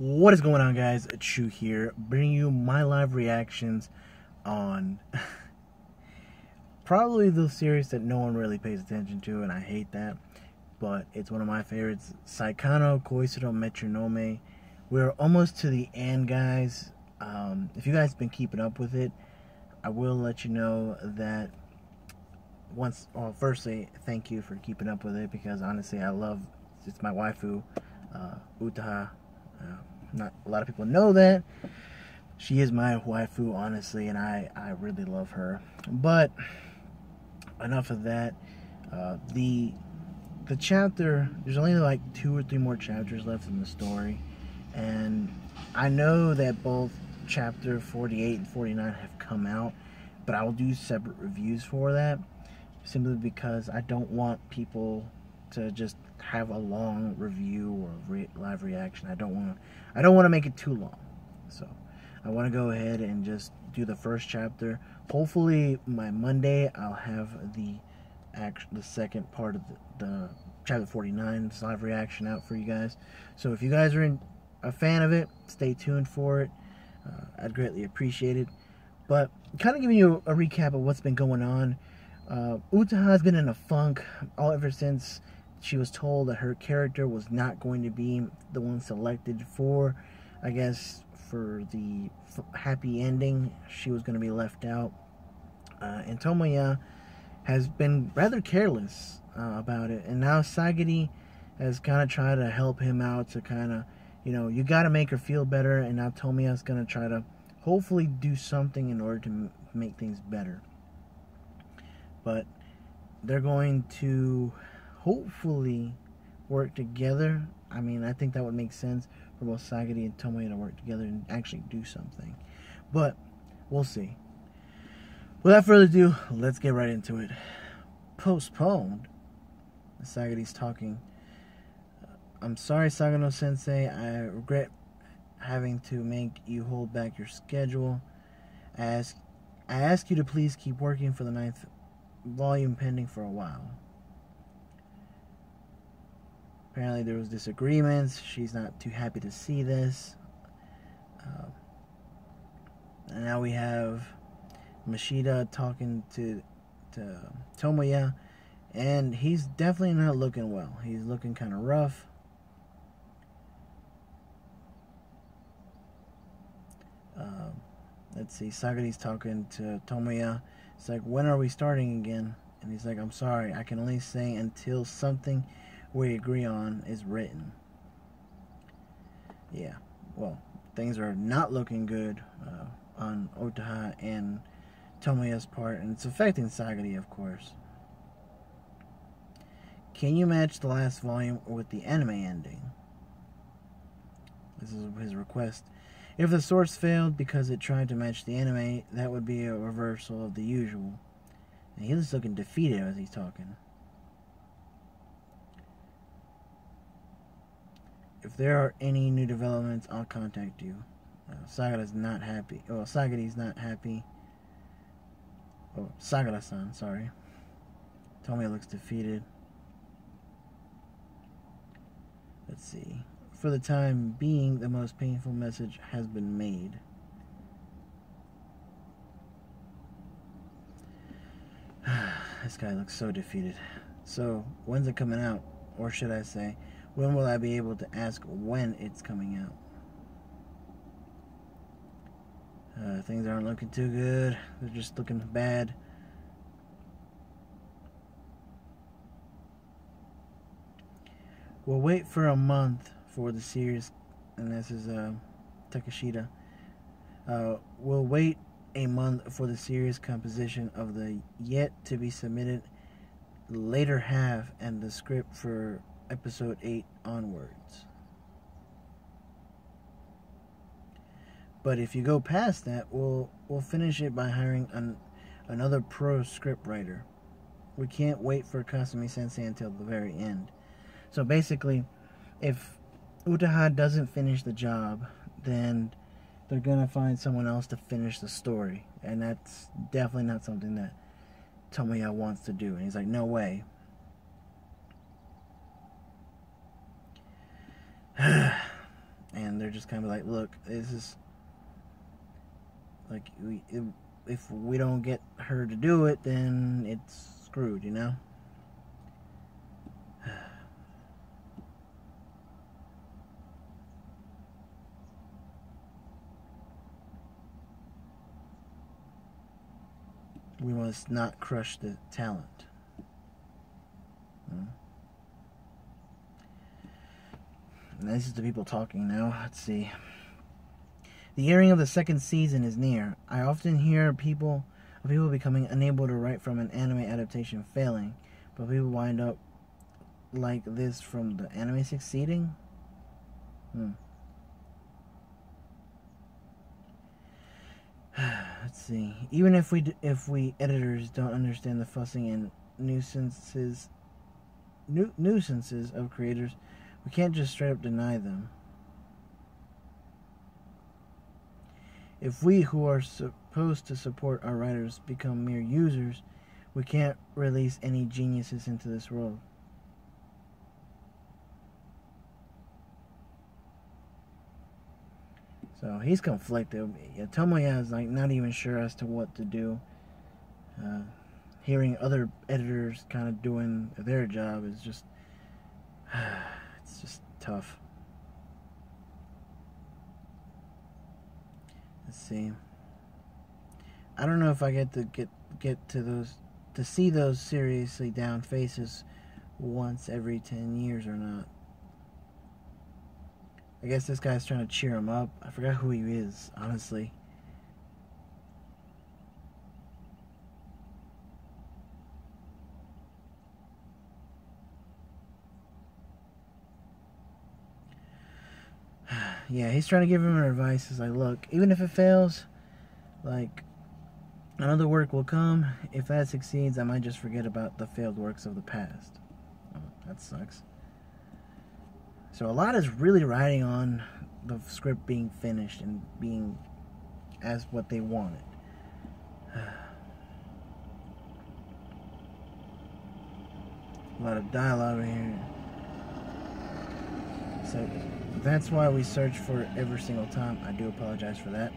What is going on, guys? Chu here, bringing you my live reactions on probably the series that no one really pays attention to, and I hate that. But it's one of my favorites, Saekano Koiseru Metronome. We're almost to the end, guys. Um, if you guys have been keeping up with it, I will let you know that once. Well, firstly, thank you for keeping up with it because honestly, I love. It's my waifu, uh, Utaha. Uh, a lot of people know that. She is my waifu, honestly, and I, I really love her. But enough of that. Uh, the the chapter there's only like two or three more chapters left in the story, and I know that both chapter 48 and 49 have come out, but I will do separate reviews for that simply because I don't want people to just have a long review or re live reaction. I don't want to. I don't want to make it too long. So I want to go ahead and just do the first chapter. Hopefully, my Monday I'll have the act the second part of the, the chapter 49 live reaction out for you guys. So if you guys are in, a fan of it, stay tuned for it. Uh, I'd greatly appreciate it. But kind of giving you a, a recap of what's been going on. Uh, Utaha has been in a funk all ever since she was told that her character was not going to be the one selected for, I guess, for the happy ending. She was going to be left out. Uh, and Tomoya has been rather careless uh, about it. And now Sagiri has kind of tried to help him out to kind of, you know, you got to make her feel better. And now Tomoya's going to try to hopefully do something in order to make things better. But they're going to hopefully work together. I mean, I think that would make sense for both Sagiri and Tomoya to work together and actually do something. But we'll see. Without further ado, let's get right into it. Postponed. Sagiri's talking. Uh, I'm sorry, Sagano Sensei. I regret having to make you hold back your schedule. I ask, I ask you to please keep working for the ninth volume pending for a while. Apparently there was disagreements. She's not too happy to see this. Uh, and now we have Machida talking to to Tomoya, and he's definitely not looking well. He's looking kind of rough. Uh, let's see. Sagari's talking to Tomoya. It's like, when are we starting again? And he's like, I'm sorry. I can only say until something we agree on is written. Yeah, well, things are not looking good uh, on Utaha and Tomoya's part, and it's affecting Sagiri, of course. Can you match the last volume with the anime ending? This is his request. If the source failed because it tried to match the anime, that would be a reversal of the usual. And he's looking defeated as he's talking. If there are any new developments, I'll contact you. Uh, Sagara's not happy. Well, Sagari's not happy. Oh, Sagara-san, sorry. Tomoya looks defeated. Let's see. For the time being, the most painful message has been made. this guy looks so defeated. So, when's it coming out? Or should I say, when will I be able to ask when it's coming out? Uh, things aren't looking too good. They're just looking bad. We'll wait for a month for the series, and this is uh, Takeshita. Uh, we'll wait a month for the series composition of the yet to be submitted later half and the script for episode 8 onwards. But if you go past that, we'll we'll finish it by hiring an, another pro script writer. We can't wait for Kasumi Sensei until the very end. So basically, if Utaha doesn't finish the job, then they're gonna find someone else to finish the story, and that's definitely not something that Tomoya wants to do. And he's like, no way. there, just kind of like, look, this is like we if we don't get her to do it, then it's screwed, you know. we must not crush the talent. Hmm. And this is the people talking now. Let's see. The airing of the second season is near. I often hear people of people becoming unable to write from an anime adaptation failing, but people wind up like this from the anime succeeding. Hmm. Let's see. Even if we if we editors don't understand the fussing and nuisances nu- nuisances of creators, we can't just straight up deny them. If we who are supposed to support our writers become mere users, we can't release any geniuses into this world. So he's conflicted. Tomoya is like not even sure as to what to do. Uh, hearing other editors kind of doing their job is just it's just tough. Let's see. I don't know if I get to get get to those to see those seriously down faces once every 10 years or not. I guess this guy's trying to cheer him up. I forgot who he is, honestly. Yeah, he's trying to give him advice. He's like, look, even if it fails, like, another work will come. If that succeeds, I might just forget about the failed works of the past. Oh, that sucks. So a lot is really riding on the script being finished and being as what they wanted. a lot of dialogue here. So that's why we search for every single time. I do apologize for that.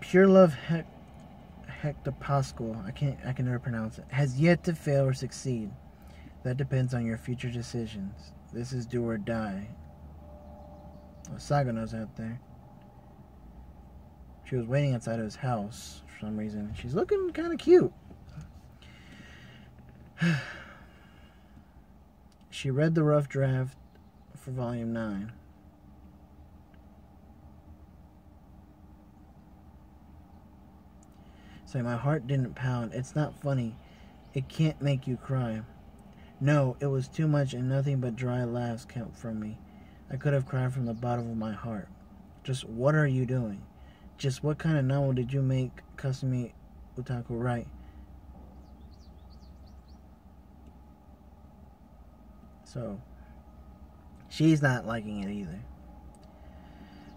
Pure Love Hector Pascal, I can't I can never pronounce it, has yet to fail or succeed. That depends on your future decisions. This is do or die. Well, out there. She was waiting outside of his house for some reason. She's looking kind of cute. she read the rough draft for Volume 9. Say, my heart didn't pound. It's not funny. It can't make you cry. No, it was too much and nothing but dry laughs came from me. I could have cried from the bottom of my heart. Just what are you doing? Just what kind of novel did you make Kasumi Utako write? So, she's not liking it either.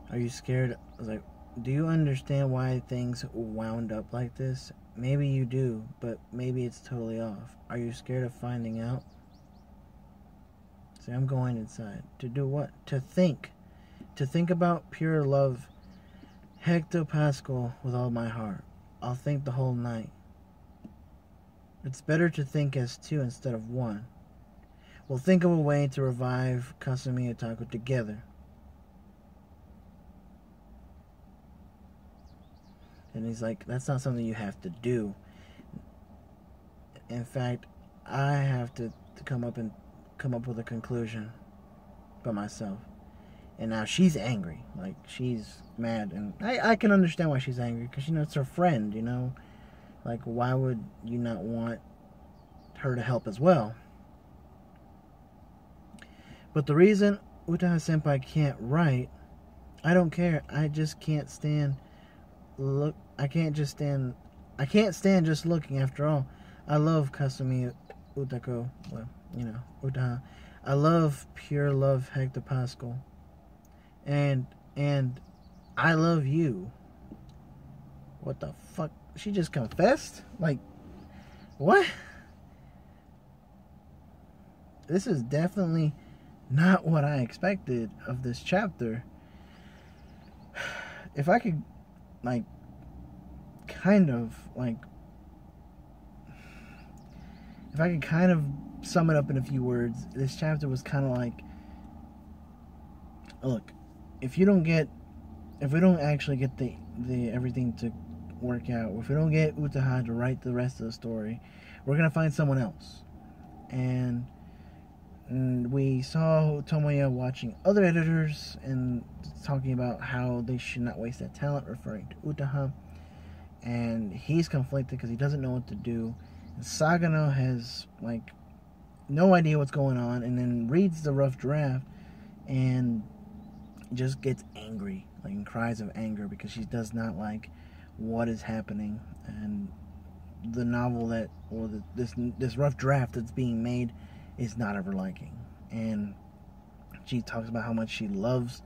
Are you scared? I was like, do you understand why things wound up like this? Maybe you do, but maybe it's totally off. Are you scared of finding out? See, I'm going inside. To do what? To think. To think about pure love. Hector Pascal with all my heart. I'll think the whole night. It's better to think as two instead of one. We'll think of a way to revive Kasumi Utako together. And he's like, that's not something you have to do. In fact, I have to, to come up and come up with a conclusion by myself. And now she's angry. Like, she's mad. And I, I can understand why she's angry. Because, you know, it's her friend, you know? Like, why would you not want her to help as well? But the reason Uta Senpai can't write, I don't care. I just can't stand look I can't just stand I can't stand just looking after all. I love Kasumi Utako. Well, you know, Utaha. I love pure love Hector Pascal. And and I love you. What the fuck? She just confessed? Like what? This is definitely not what I expected of this chapter. If I could, like, kind of, like, if I could kind of sum it up in a few words, this chapter was kind of like look, if you don't get if we don't actually get the the everything to work out, if we don't get Utaha to write the rest of the story, we're gonna find someone else. And, and we saw Tomoya watching other editors and talking about how they should not waste that talent, referring to Utaha. And he's conflicted because he doesn't know what to do. And Sagano has like no idea what's going on, and then reads the rough draft and just gets angry, like cries of anger because she does not like what is happening and the novel that or the, this this rough draft that's being made is not of her liking. And she talks about how much she loves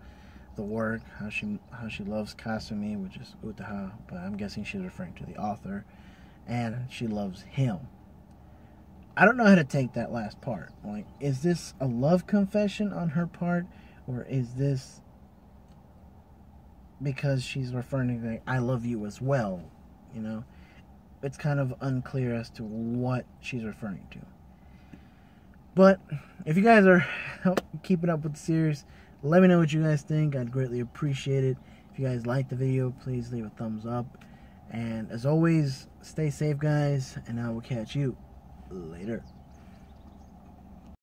the work, how she how she loves Kasumi, which is Utaha, but I'm guessing she's referring to the author, and she loves him. I don't know how to take that last part. Like, is this a love confession on her part, or is this because she's referring to like, I love you as well, you know. It's kind of unclear as to what she's referring to. But if you guys are keeping up with the series, let me know what you guys think. I'd greatly appreciate it. If you guys like the video, please leave a thumbs up. And as always, stay safe, guys, and I will catch you later.